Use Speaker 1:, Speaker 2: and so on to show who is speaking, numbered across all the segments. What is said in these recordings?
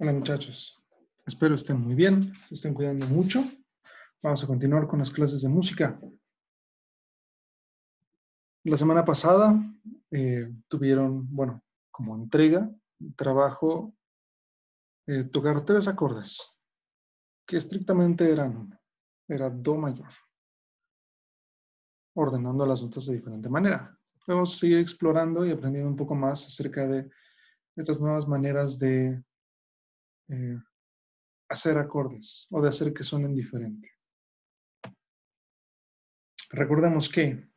Speaker 1: Hola muchachos, espero estén muy bien, se estén cuidando mucho. Vamos a continuar con las clases de música. La semana pasada eh, tuvieron, bueno, como entrega, trabajo, eh, tocar tres acordes, que estrictamente eran, era Do mayor, ordenando las notas de diferente manera. Vamos a seguir explorando y aprendiendo un poco más acerca de estas nuevas maneras de eh, hacer acordes o de hacer que suenen diferente. Recordemos que,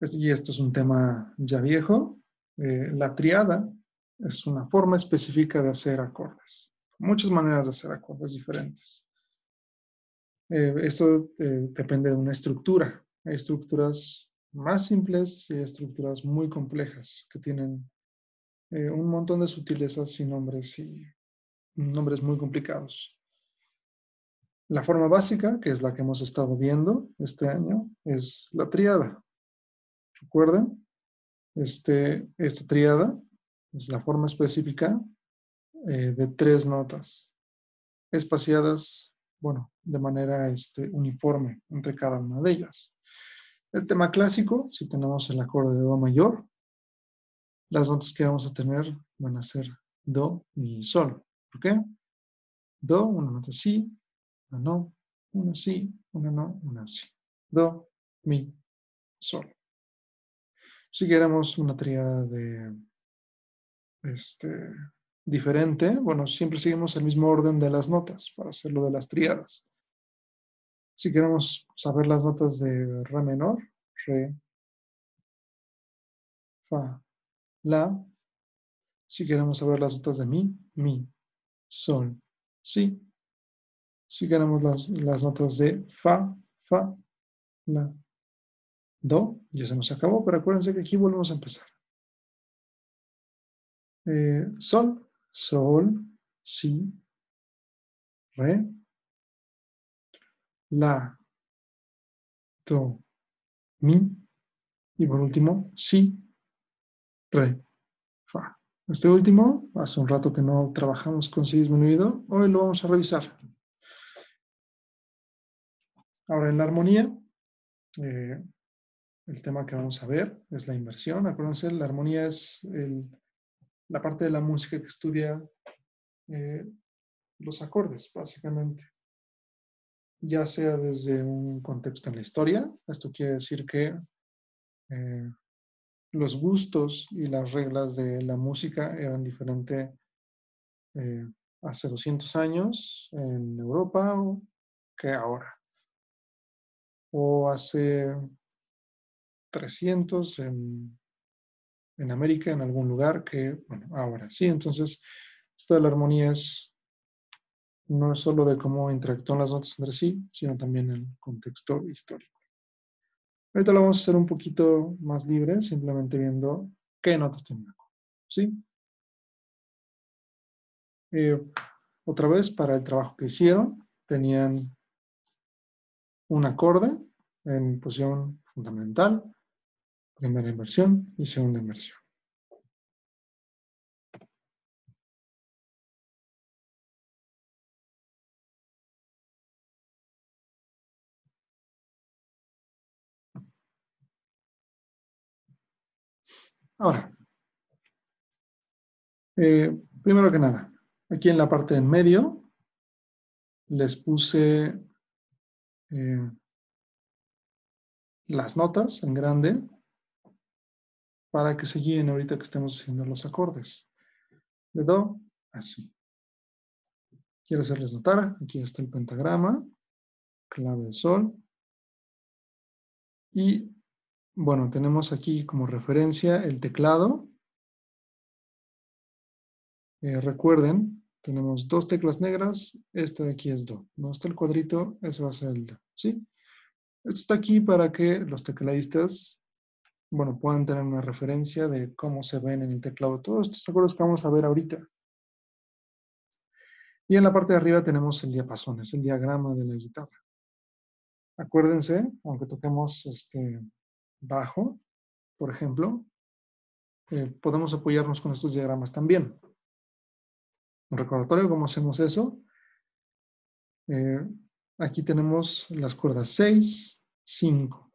Speaker 1: y esto es un tema ya viejo, eh, la triada es una forma específica de hacer acordes. Muchas maneras de hacer acordes diferentes. Eh, esto depende de una estructura. Hay estructuras más simples y estructuras muy complejas que tienen un montón de sutilezas y nombres y nombres muy complicados. La forma básica, que es la que hemos estado viendo este año, es la triada. Recuerden, este, esta triada es la forma específica eh, de tres notas, espaciadas, bueno, de manera este, uniforme entre cada una de ellas. El tema clásico, si tenemos el acorde de Do mayor, las notas que vamos a tener van a ser Do y Sol. ¿Por qué? Do, una nota sí, una no, una sí, una no, una sí. Do, mi, sol. Si queremos una tríada de este, diferente, bueno, siempre seguimos el mismo orden de las notas para hacerlo de las triadas. Si queremos saber las notas de re menor, re, fa, la. Si queremos saber las notas de mi, mi, sol, si. Si queremos las, notas de fa, fa, la, do, ya se nos acabó, pero acuérdense que aquí volvemos a empezar. Eh, sol, sol, si, re, la, do, mi, y por último, si, re. Este último, hace un rato que no trabajamos con si disminuido, hoy lo vamos a revisar. Ahora en la armonía, eh, el tema que vamos a ver es la inversión. Acuérdense, la armonía es la parte de la música que estudia eh, los acordes, básicamente. Ya sea desde un contexto en la historia, esto quiere decir que eh, los gustos y las reglas de la música eran diferentes eh, hace 200 años en Europa que ahora. O hace 300 en, en América, en algún lugar, que, bueno, ahora sí. Entonces, esto de la armonía es no es solo de cómo interactúan las notas entre sí, sino también el contexto histórico. Ahorita lo vamos a hacer un poquito más libre, simplemente viendo qué notas tienen ¿Sí? Eh, otra vez, para el trabajo que hicieron, tenían un acorde en posición fundamental, primera inversión y segunda inversión. Ahora, eh, primero que nada, aquí en la parte en medio les puse eh, las notas en grande para que se guíen ahorita que estemos haciendo los acordes. De Do, así. Quiero hacerles notar, aquí está el pentagrama, clave de sol. Y bueno, tenemos aquí como referencia el teclado. Eh, recuerden, tenemos dos teclas negras, esta de aquí es Do. No está el cuadrito, ese va a ser el Do, ¿sí? Esto está aquí para que los tecladistas, bueno, puedan tener una referencia de cómo se ven en el teclado todos estos acordes que vamos a ver ahorita. Y en la parte de arriba tenemos el diapasón, es el diagrama de la guitarra. Acuérdense, aunque toquemos este, bajo, por ejemplo, eh, podemos apoyarnos con estos diagramas también. Un recordatorio, ¿cómo hacemos eso? Eh, aquí tenemos las cuerdas 6, 5,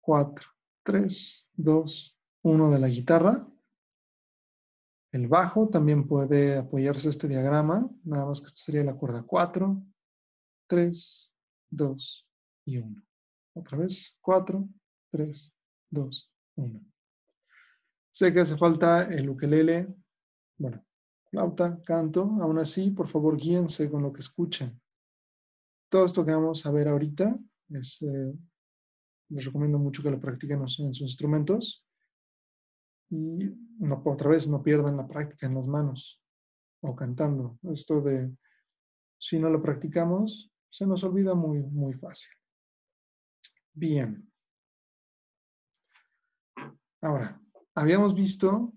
Speaker 1: 4, 3, 2, 1 de la guitarra. El bajo también puede apoyarse este diagrama, nada más que esta sería la cuerda 4, 3, 2 y 1. Otra vez, 4, 3, 2, 1. Sé que hace falta el ukelele, bueno, flauta, canto, aún así, por favor, guíense con lo que escuchen. Todo esto que vamos a ver ahorita, es, eh, les recomiendo mucho que lo practiquen en sus instrumentos y no, otra vez no pierdan la práctica en las manos o cantando. Esto de, si no lo practicamos, se nos olvida muy, muy fácil. Bien. Ahora, habíamos visto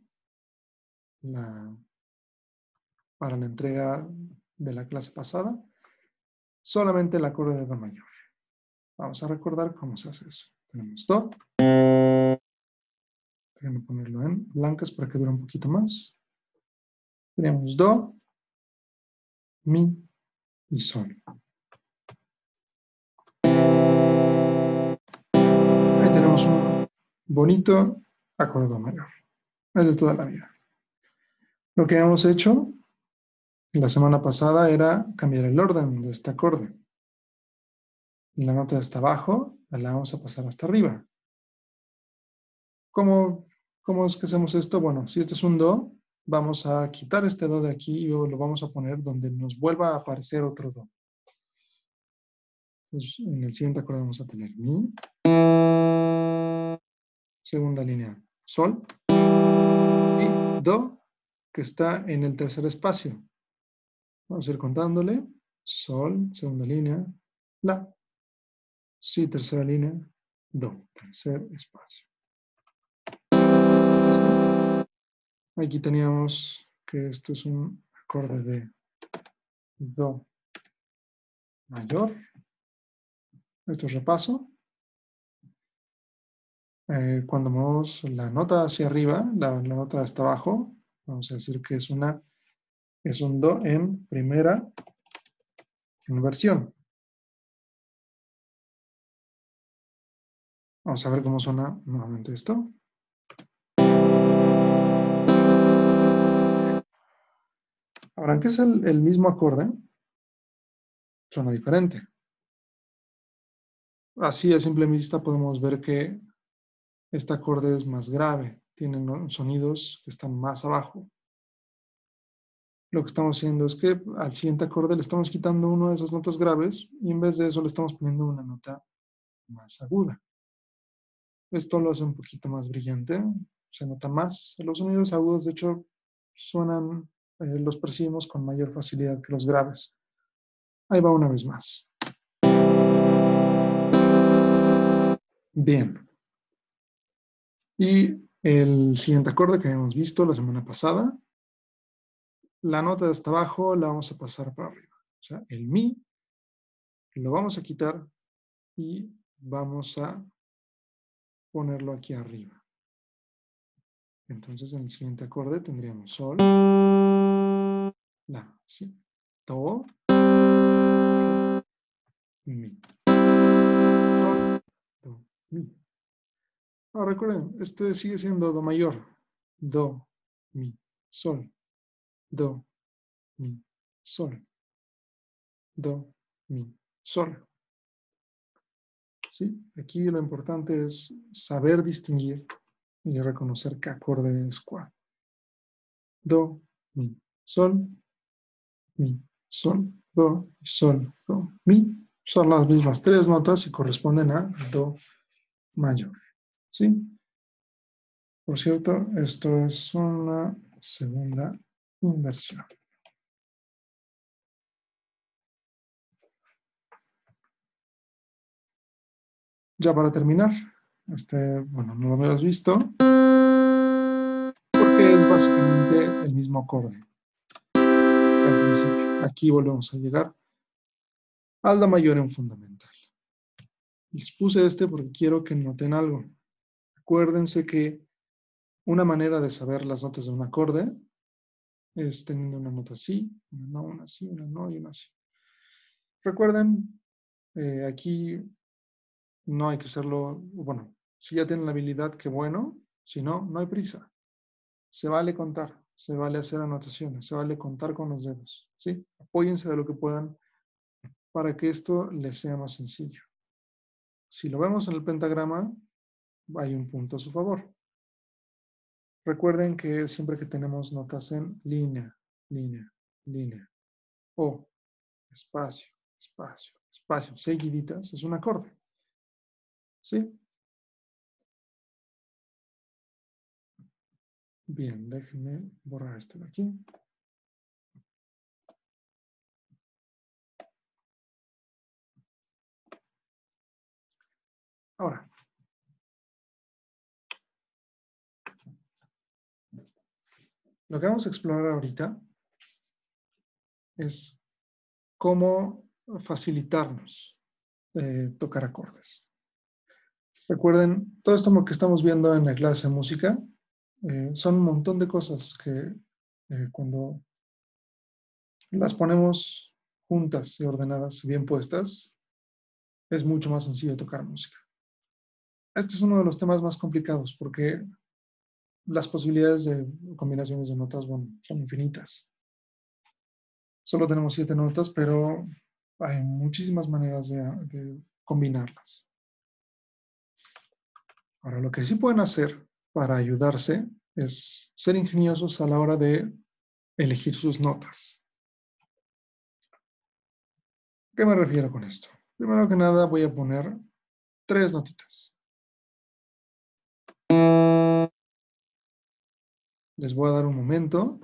Speaker 1: para la entrega de la clase pasada solamente el acorde de Do mayor. Vamos a recordar cómo se hace eso. Tenemos Do. Déjenme ponerlo en blancas para que dure un poquito más. Tenemos Do, Mi y Sol. Ahí tenemos un bonito acorde Do mayor. Es de toda la vida. Lo que hemos hecho la semana pasada era cambiar el orden de este acorde. La nota está abajo, la vamos a pasar hasta arriba. ¿Cómo, ¿Cómo es que hacemos esto? Bueno, si este es un Do, vamos a quitar este Do de aquí y lo vamos a poner donde nos vuelva a aparecer otro Do. en el siguiente acorde vamos a tener Mi. Segunda línea, Sol. Y Do, que está en el tercer espacio. Vamos a ir contándole. Sol, segunda línea, La. Si, tercera línea, Do, tercer espacio. Aquí teníamos que esto es un acorde de Do mayor. Esto es repaso. Eh, cuando movemos la nota hacia arriba, la, nota hasta abajo, vamos a decir que es una es un Do en primera inversión. Vamos a ver cómo suena nuevamente esto. Ahora, aunque es el mismo acorde, suena diferente. Así a simple vista podemos ver que este acorde es más grave, tiene sonidos que están más abajo lo que estamos haciendo es que al siguiente acorde le estamos quitando una de esas notas graves y en vez de eso le estamos poniendo una nota más aguda. Esto lo hace un poquito más brillante, se nota más. Los sonidos agudos, de hecho, suenan, eh, los percibimos con mayor facilidad que los graves. Ahí va una vez más. Bien. Y el siguiente acorde que habíamos visto la semana pasada la nota de hasta abajo la vamos a pasar para arriba. O sea, el mi lo vamos a quitar y vamos a ponerlo aquí arriba. Entonces en el siguiente acorde tendríamos sol, la, sí, do, mi. do, mi. Ahora recuerden, este sigue siendo do mayor, do, mi, sol. Do, Mi, Sol. Do, Mi, Sol. ¿Sí? Aquí lo importante es saber distinguir y reconocer qué acorde es cuál. Do, Mi, Sol, Mi, Sol, Do, Sol, Do, Mi. Son las mismas tres notas y corresponden a Do mayor. ¿Sí? Por cierto, esto es una segunda inversión. Ya para terminar, este, bueno, no lo habías visto, porque es básicamente el mismo acorde. Al principio, aquí volvemos a llegar al Do mayor en fundamental. Les puse este porque quiero que noten algo. Acuérdense que una manera de saber las notas de un acorde es teniendo una nota así, una no, una así, una no y una así. Recuerden, eh, aquí no hay que hacerlo, bueno, si ya tienen la habilidad, qué bueno, si no, no hay prisa. Se vale contar, se vale hacer anotaciones, se vale contar con los dedos, ¿sí? Apóyense de lo que puedan para que esto les sea más sencillo. Si lo vemos en el pentagrama, hay un punto a su favor. Recuerden que siempre que tenemos notas en línea, línea, línea, o espacio, espacio, espacio, seguiditas, es un acorde. ¿Sí? Bien, déjenme borrar esto de aquí. Ahora, Lo que vamos a explorar ahorita es cómo facilitarnos eh, tocar acordes. Recuerden, todo esto que estamos viendo en la clase de música eh, son un montón de cosas que eh, cuando las ponemos juntas y ordenadas, bien puestas, es mucho más sencillo tocar música. Este es uno de los temas más complicados porque las posibilidades de combinaciones de notas son infinitas. Solo tenemos siete notas, pero hay muchísimas maneras de, combinarlas. Ahora, lo que sí pueden hacer para ayudarse es ser ingeniosos a la hora de elegir sus notas. ¿Qué me refiero con esto? Primero que nada voy a poner tres notitas. Les voy a dar un momento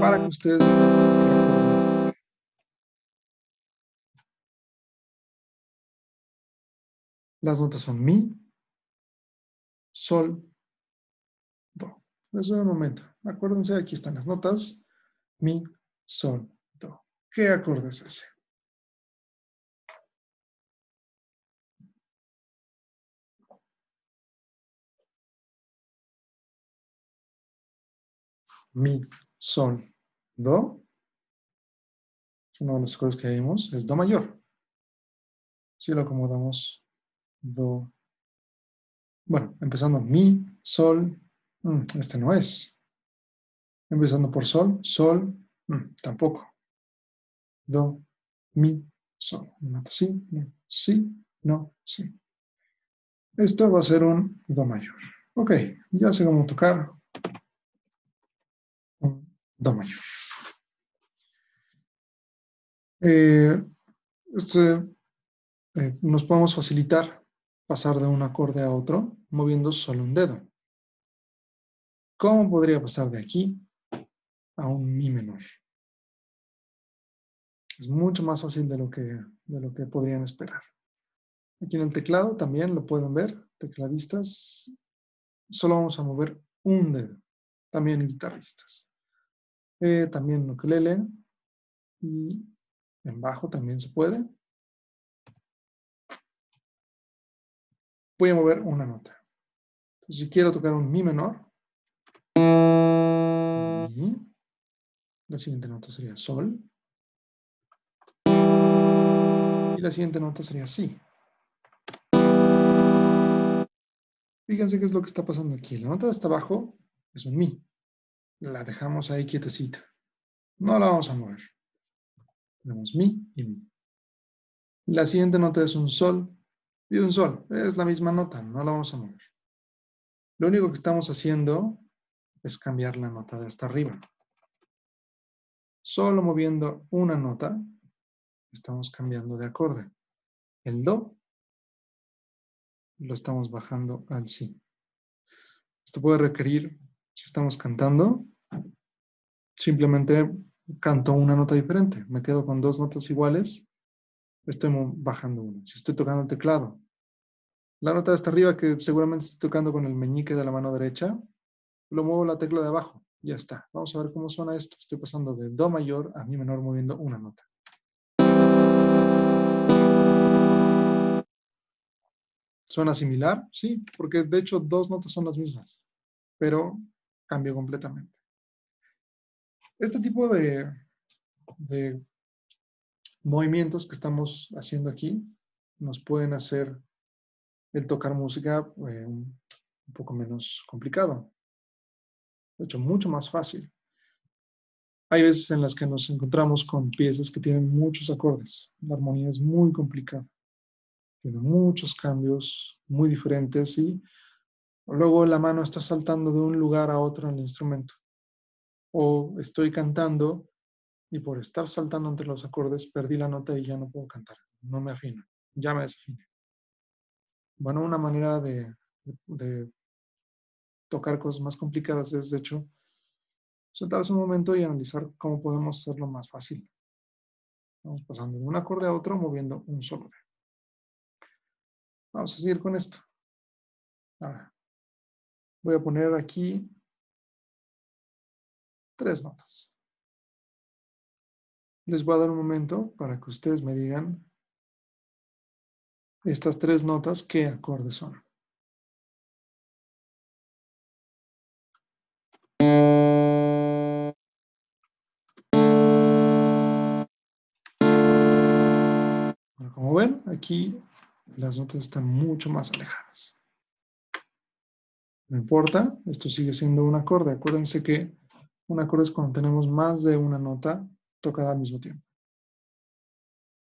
Speaker 1: para que ustedes Las notas son mi, sol, do. Les doy un momento. Acuérdense, aquí están las notas. Mi, sol, do. ¿Qué acorde es ese? Mi, sol, do. Uno de los acordes que vimos es do mayor. Si lo acomodamos, do. Bueno, empezando mi, sol, mm, este no es. Empezando por sol, sol, mm, tampoco. Do, mi, sol. Sí, sí, no, sí. Esto va a ser un do mayor. Ok, ya sé cómo tocar Do mayor. Eh, este, eh, nos podemos facilitar pasar de un acorde a otro moviendo solo un dedo. ¿Cómo podría pasar de aquí a un mi menor? Es mucho más fácil de lo que, de lo que podrían esperar. Aquí en el teclado también lo pueden ver, tecladistas, solo vamos a mover un dedo, también guitarristas. Eh, también ukelele y en bajo también se puede. Voy a mover una nota. si quiero tocar un mi menor, la siguiente nota sería sol. Y la siguiente nota sería si. Fíjense qué es lo que está pasando aquí. La nota de hasta abajo es un mi la dejamos ahí quietecita. No la vamos a mover. Tenemos mi y mi. La siguiente nota es un sol y un sol. Es la misma nota, no la vamos a mover. Lo único que estamos haciendo es cambiar la nota de hasta arriba. Solo moviendo una nota, estamos cambiando de acorde. El do lo estamos bajando al si. Esto puede requerir si estamos cantando, simplemente canto una nota diferente. Me quedo con dos notas iguales, estoy bajando una. Si estoy tocando el teclado, la nota de hasta arriba que seguramente estoy tocando con el meñique de la mano derecha, lo muevo la tecla de abajo. Ya está. Vamos a ver cómo suena esto. Estoy pasando de Do mayor a Mi menor moviendo una nota. ¿Suena similar? Sí, porque de hecho dos notas son las mismas. Pero cambia completamente. Este tipo de, movimientos que estamos haciendo aquí nos pueden hacer el tocar música eh, un poco menos complicado. De hecho, mucho más fácil. Hay veces en las que nos encontramos con piezas que tienen muchos acordes. La armonía es muy complicada. Tiene muchos cambios muy diferentes y luego la mano está saltando de un lugar a otro en el instrumento. O estoy cantando y por estar saltando entre los acordes perdí la nota y ya no puedo cantar. No me afino. Ya me desafine. Bueno, una manera de, de tocar cosas más complicadas es, de hecho, sentarse un momento y analizar cómo podemos hacerlo más fácil. Vamos pasando de un acorde a otro moviendo un solo dedo. Vamos a seguir con esto. Ahora, voy a poner aquí tres notas. Les voy a dar un momento para que ustedes me digan estas tres notas qué acordes son. como ven, aquí las notas están mucho más alejadas. No importa, esto sigue siendo un acorde. Acuérdense que un acorde es cuando tenemos más de una nota tocada al mismo tiempo.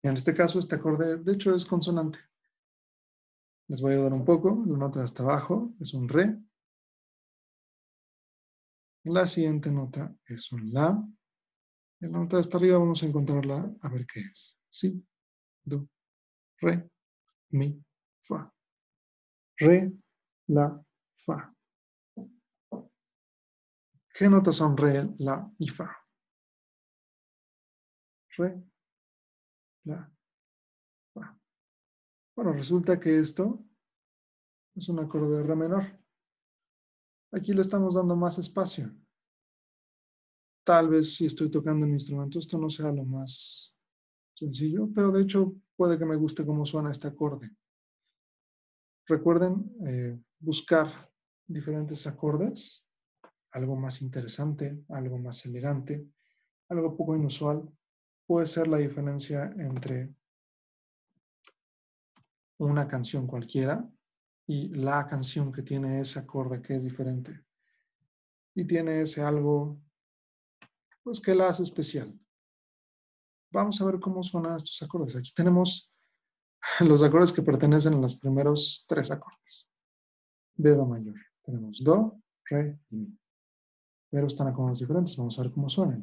Speaker 1: Y en este caso, este acorde, de hecho, es consonante. Les voy a ayudar un poco. La nota de hasta abajo es un re. La siguiente nota es un la. Y la nota de hasta arriba vamos a encontrarla a ver qué es. Si, do, re, mi, fa. Re, la, fa. ¿Qué notas son re, la y fa? Re, la, fa. Bueno, resulta que esto es un acorde de re menor. Aquí le estamos dando más espacio. Tal vez si estoy tocando un instrumento, esto no sea lo más sencillo, pero de hecho puede que me guste cómo suena este acorde. Recuerden eh, buscar diferentes acordes, algo más interesante, algo más elegante, algo poco inusual, puede ser la diferencia entre una canción cualquiera y la canción que tiene ese acorde que es diferente. Y tiene ese algo, pues que la hace especial. Vamos a ver cómo suenan estos acordes. Aquí tenemos los acordes que pertenecen a los primeros tres acordes. Dedo mayor. Tenemos Do, Re y Mi. Pero están acordes diferentes. Vamos a ver cómo suenan.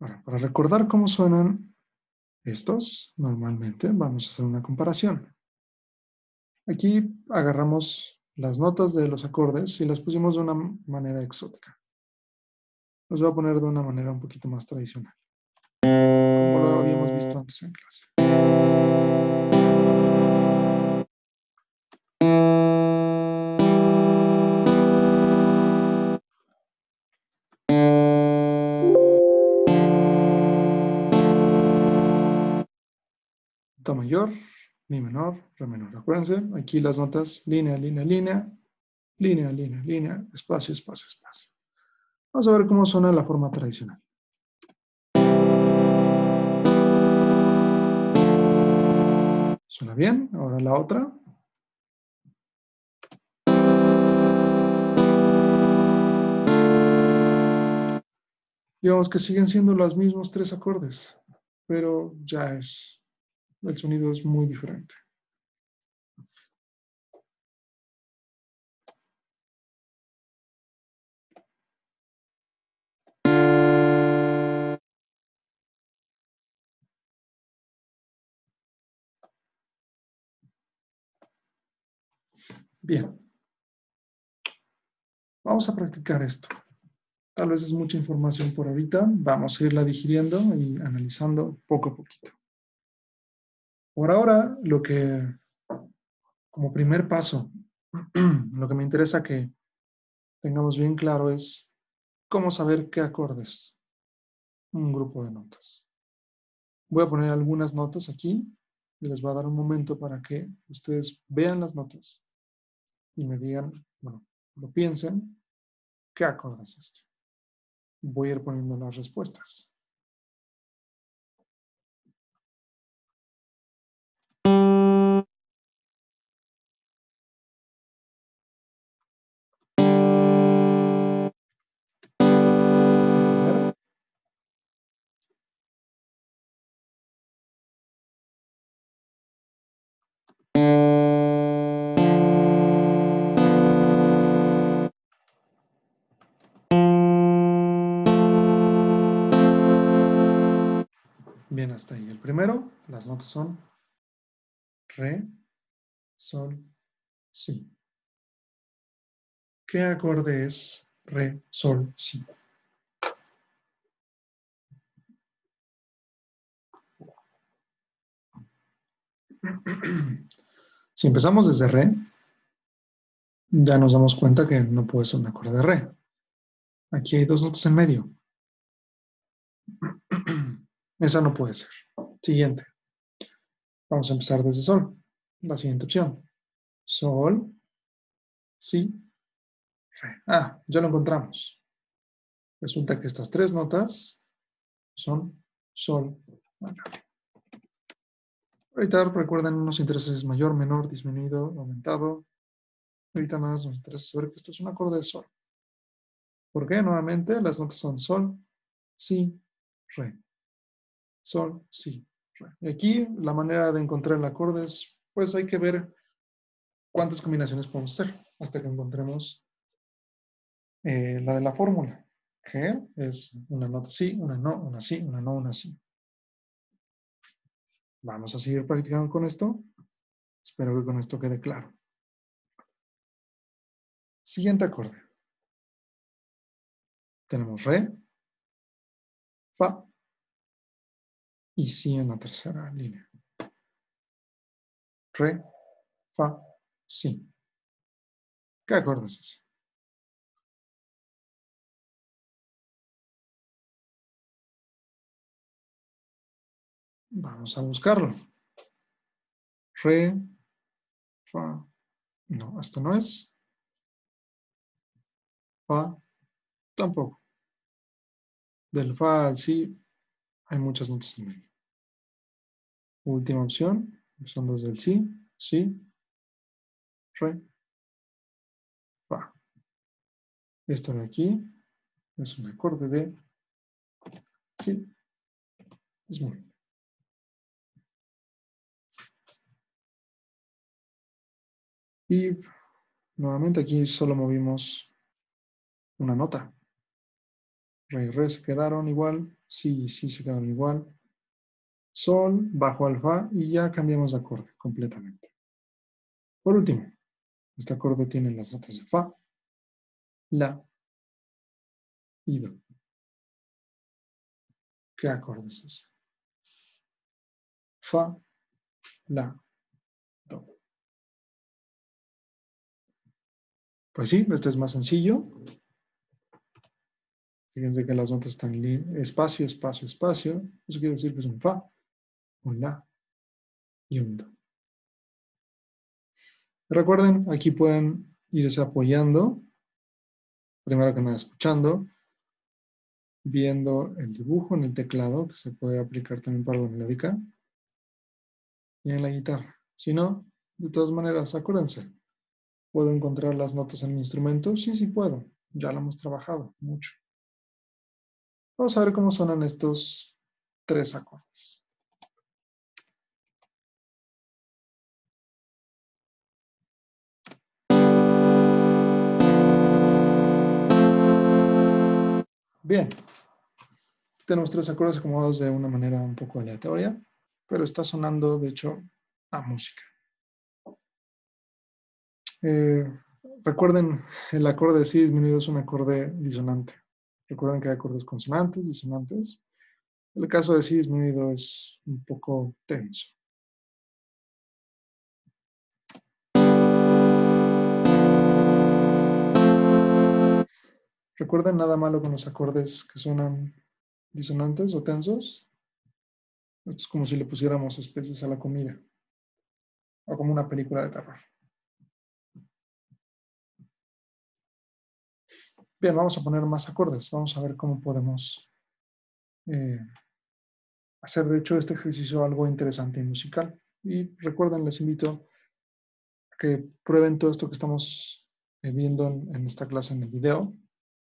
Speaker 1: Ahora, para recordar cómo suenan estos, normalmente vamos a hacer una comparación. Aquí agarramos las notas de los acordes y las pusimos de una manera exótica. Los voy a poner de una manera un poquito más tradicional, como lo habíamos visto antes en clase. Do mayor, mi menor, re menor. Acuérdense, aquí las notas línea, línea, línea, línea, línea, línea, espacio, espacio, espacio. Vamos a ver cómo suena la forma tradicional. ¿Suena bien? Ahora la otra. Digamos que siguen siendo los mismos tres acordes, pero ya es el sonido es muy diferente. Bien. Vamos a practicar esto. Tal vez es mucha información por ahorita. Vamos a irla digiriendo y analizando poco a poquito. Por ahora, lo que, como primer paso, lo que me interesa que tengamos bien claro es cómo saber qué acordes un grupo de notas. Voy a poner algunas notas aquí y les voy a dar un momento para que ustedes vean las notas y me digan, bueno, lo piensen, ¿qué acorde es este? Voy a ir poniendo las respuestas. Bien, hasta ahí. El primero, las notas son re, sol, si. ¿Qué acorde es re, sol, si? Si empezamos desde re, ya nos damos cuenta que no puede ser un acorde de re. Aquí hay dos notas en medio. Esa no puede ser. Siguiente. Vamos a empezar desde sol. La siguiente opción. Sol, si, re. Ah, ya lo encontramos. Resulta que estas tres notas son sol, Ahorita recuerden, nos interesa si es mayor, menor, disminuido, aumentado. Ahorita nada más nos interesa saber que esto es un acorde de sol. ¿Por qué? Nuevamente, las notas son sol, si, re sol, si, re. Y aquí la manera de encontrar el acorde es, pues hay que ver cuántas combinaciones podemos hacer hasta que encontremos eh, la de la fórmula, que es una nota sí, una no, una sí, una no, una sí. Vamos a seguir practicando con esto. Espero que con esto quede claro. Siguiente acorde. Tenemos re, fa, y si en la tercera línea. Re, fa, si. ¿Qué acordes es Vamos a buscarlo. Re, fa, no, hasta no es. Fa, tampoco. Del fa al si hay muchas notas en medio. Última opción, son dos del sí, sí, re, fa. Esto de aquí es un acorde de sí, es muy. Y nuevamente aquí solo movimos una nota. Re y re se quedaron igual, sí y sí se quedaron igual, sol, bajo alfa y ya cambiamos de acorde completamente. Por último, este acorde tiene las notas de fa, la y do. ¿Qué acorde es ese? Fa, la, Pues sí, este es más sencillo. Fíjense que las notas están espacio, espacio, espacio. Eso quiere decir que es un fa un la y un do. Recuerden, aquí pueden irse apoyando, primero que nada escuchando, viendo el dibujo en el teclado, que se puede aplicar también para la melódica, y en la guitarra. Si no, de todas maneras, acuérdense, ¿puedo encontrar las notas en mi instrumento? Sí, sí puedo, ya lo hemos trabajado mucho. Vamos a ver cómo suenan estos tres acordes. Bien. Tenemos tres acordes acomodados de una manera un poco aleatoria, pero está sonando, de hecho, a música. Eh, recuerden, el acorde de si disminuido es un acorde disonante. Recuerden que hay acordes consonantes, disonantes. El caso de si disminuido es un poco tenso. ¿Recuerdan nada malo con los acordes que suenan disonantes o tensos? Esto es como si le pusiéramos especies a la comida. o como una película de terror. Bien, vamos a poner más acordes. Vamos a ver cómo podemos eh, hacer, de hecho, este ejercicio algo interesante y musical. Y recuerden, les invito a que prueben todo esto que estamos eh, viendo en esta clase en el video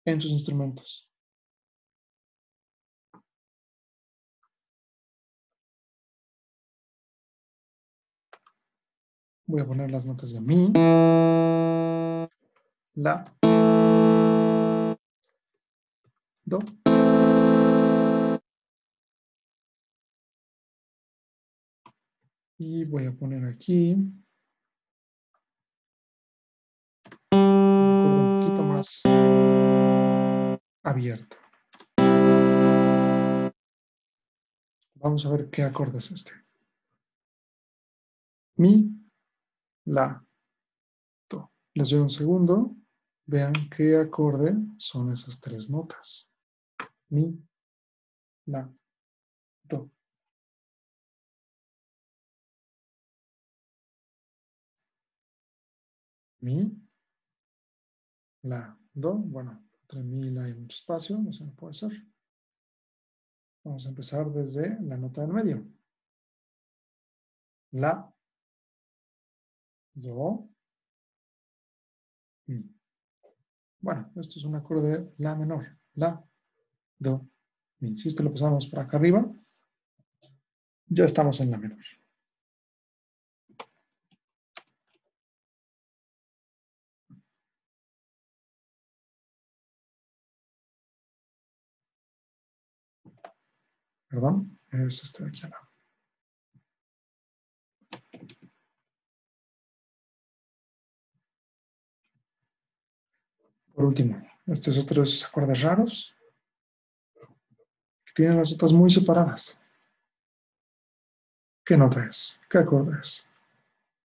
Speaker 1: en sus instrumentos. Voy a poner las notas de mi, la, Y voy a poner aquí un poquito más abierto. Vamos a ver qué acorde es este. Mi, la, do. Les doy un segundo. Vean qué acorde son esas tres notas. Mi, la, do. Mi, la, do. Bueno, entre mi y la hay mucho espacio, no se me puede hacer. Vamos a empezar desde la nota del medio. La, do, mi. Bueno, esto es un acorde la menor. La, do, mi. Si lo pasamos por acá arriba, ya estamos en la menor. Perdón, es este de aquí al lado. Por último, es otro de esos acordes raros tienen las notas muy separadas. ¿Qué nota es? ¿Qué acorde es?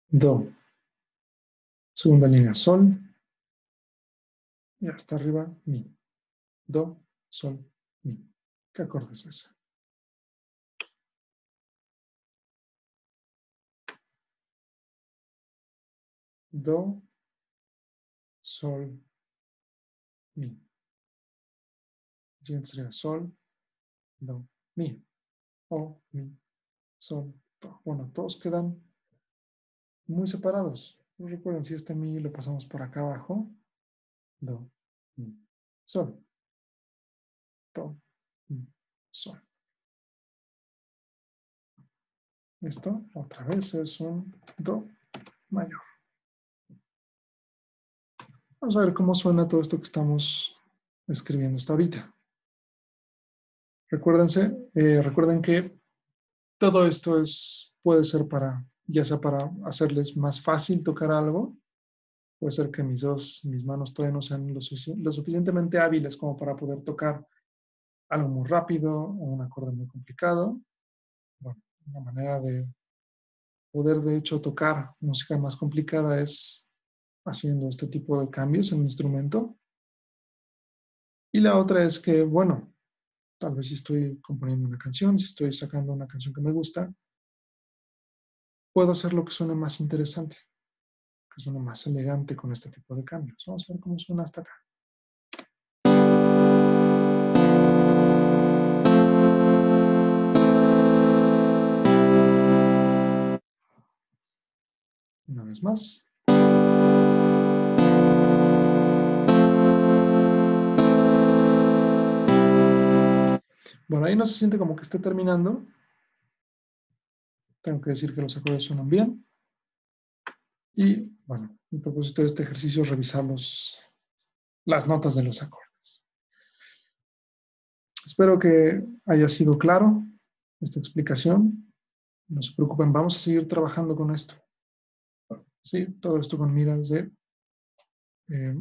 Speaker 1: Do. Segunda línea, sol. Y hasta arriba, mi. Do, sol, mi. ¿Qué acorde es ese? Do, sol, mi. Siguiente sería sol, do, mi. O, mi, sol, do. Bueno, todos quedan muy separados. Recuerden, si este mi lo pasamos por acá abajo, do, mi, sol, do, mi, sol. Esto otra vez es un do mayor. Vamos a ver cómo suena todo esto que estamos escribiendo hasta ahorita. Recuérdense, eh, recuerden que todo esto es, puede ser para, ya sea para hacerles más fácil tocar algo, puede ser que mis dos, mis manos todavía no sean lo, suficientemente hábiles como para poder tocar algo muy rápido o un acorde muy complicado. Una manera de poder de hecho tocar música más complicada es haciendo este tipo de cambios en mi instrumento. Y la otra es que, bueno, tal vez si estoy componiendo una canción, si estoy sacando una canción que me gusta, puedo hacer lo que suene más interesante, que suene más elegante con este tipo de cambios. Vamos a ver cómo suena hasta acá. Una vez más. Bueno, ahí no se siente como que esté terminando. Tengo que decir que los acordes suenan bien. Y bueno, el propósito de este ejercicio es revisar las notas de los acordes. Espero que haya sido claro esta explicación. No se preocupen, vamos a seguir trabajando con esto. Sí, todo esto con miras de eh,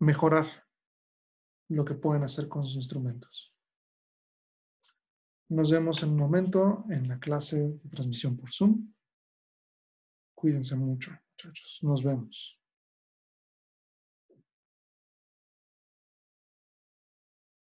Speaker 1: mejorar lo que pueden hacer con sus instrumentos. Nos vemos en un momento en la clase de transmisión por Zoom. Cuídense mucho, muchachos. Nos vemos.